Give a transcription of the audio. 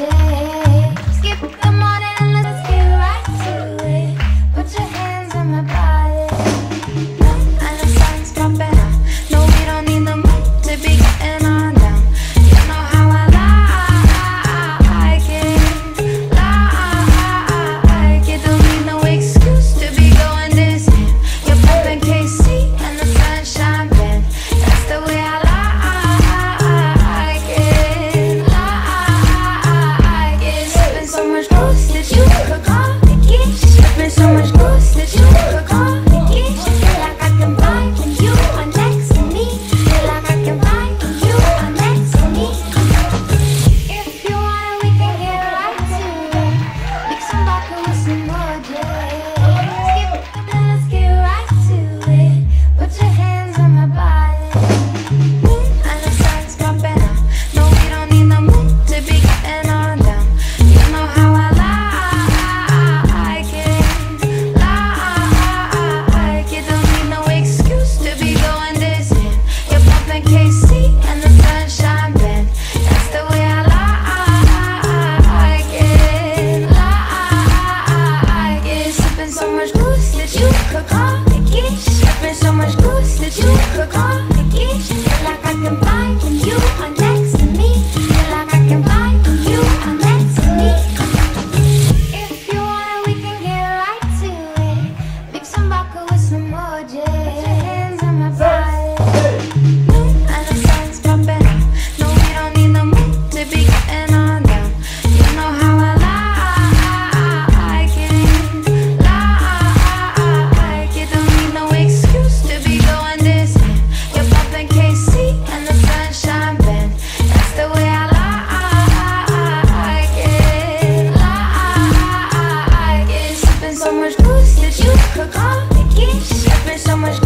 Yeah. so much goose that you could call a kiss. I've been so much